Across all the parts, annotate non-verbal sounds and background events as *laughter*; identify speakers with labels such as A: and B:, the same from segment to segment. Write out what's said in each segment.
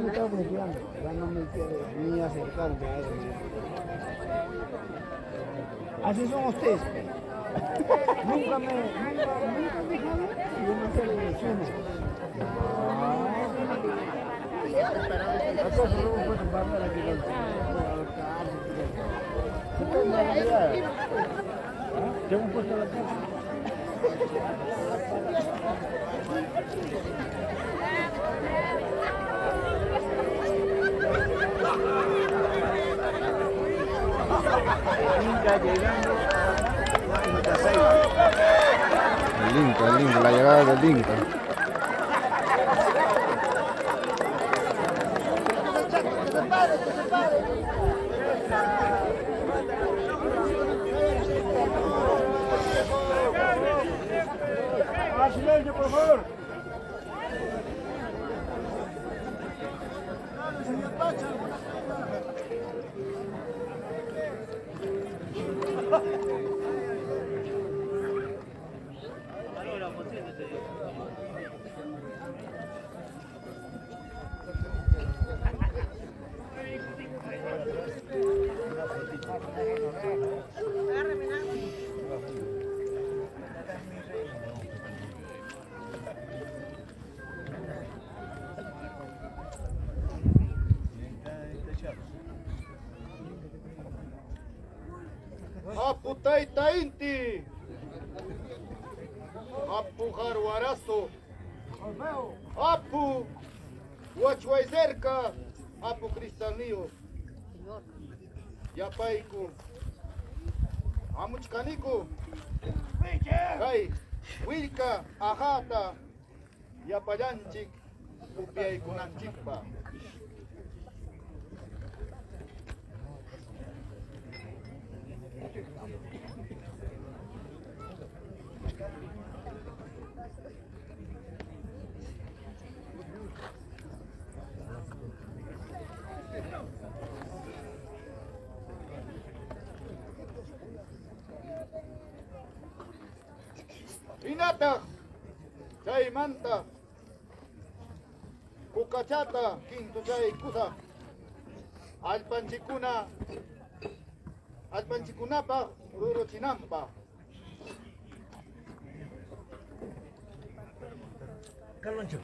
A: me estaba ya no me quiero ni acercarme a. Así son ustedes. *laughs* nunca me, nunca, me dejaron, yo. ¿Acaso no me pueden pagar aquí ¿Qué puesto la casa?
B: El Inca, el Inca, la llegada del Inca.
A: ¡Ah, silencio, por favor!
C: peita em ti. Apu haruaraço. Apu. Uachuaizerca. Apu cristalio. Yapaiku. Amuchkaniku. Kai. Wilka. Ahata. Yapayanchik. Upiaikunanchikpa. Thank you. Inata, chay manta, kukachata, quinto chay kusa, alpanchikuna, alpanchikunapa, rurochinampa. Galandio.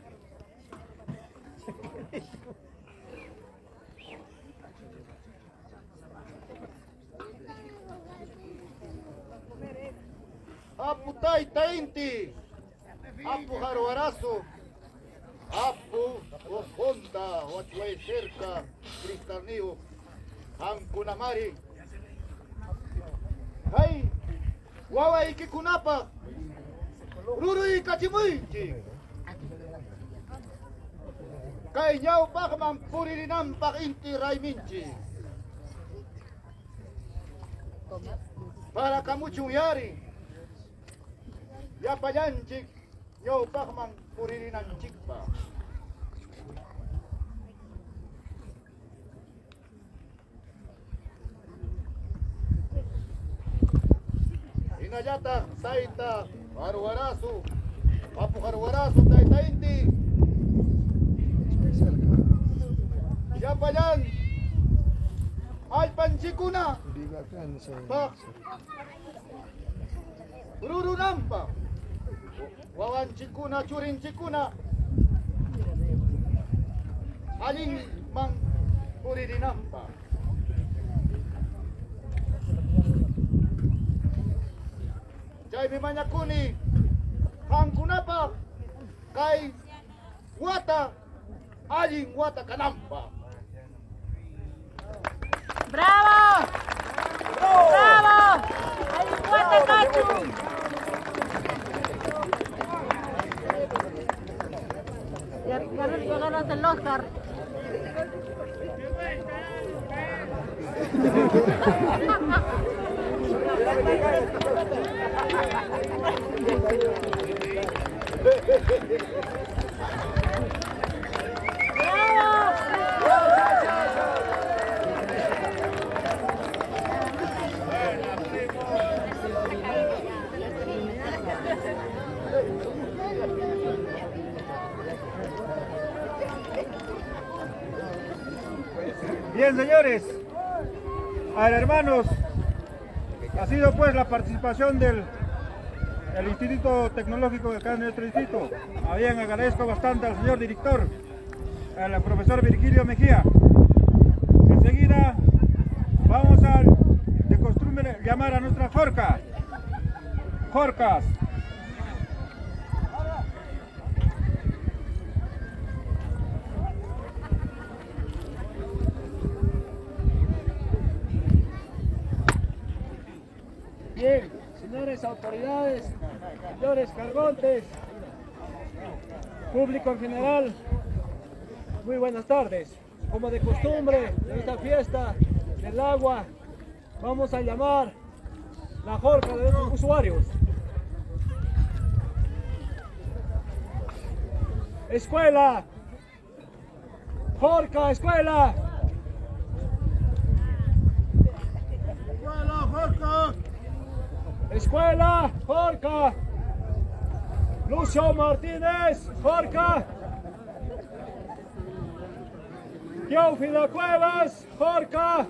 C: Aputai tainti. Apu haruarasu. Apu ofunda, otlai cerca, cristalnio, ai, Hai, wawa que kunapa. Ruru e katimuiti. Kainyau pak mampuri dinampak inti rai minci. Para kamu cuyari. Ya pajanjik. Nyau pak mampuri linancik pak. Inajata, saita, harwarasu, papu harwarasu, taita inti. Siapa dyan? Ay, pansiku na. Pak. Rurunam pa. Wawan siku na, curin siku na. Aling mang uridinam pa. Jai bimanya kuni. Hangkuna pa. Kay wata. Aling wata kanampa.
D: ¡Bravo! ¡Bravo! ¡Ahí fuerte, Tachu! Ya, ya el Oscar. *laughs*
E: Bien, señores. A ver, hermanos, ha sido pues la participación del el Instituto Tecnológico de acá en nuestro distrito. A bien, agradezco bastante al señor director, al profesor Virgilio Mejía. Enseguida vamos a, llamar a nuestra Jorca. Jorcas. Bien, autoridades, señores cargontes, público en general, muy buenas tardes. Como de costumbre, en esta fiesta del agua, vamos a llamar la jorca de nuestros usuarios. Escuela, jorca. Escuela, jorca. Escuela, Jorca. Lucio Martínez, Jorca. Teófilo Cuevas, Jorca.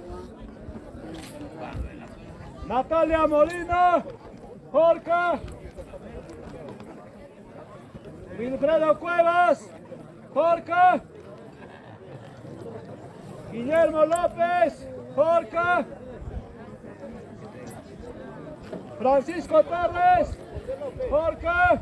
E: Natalia Molina, Jorca. Wilfredo Cuevas, Jorca. Guillermo López, Jorca. Francisco Torres, Jorge.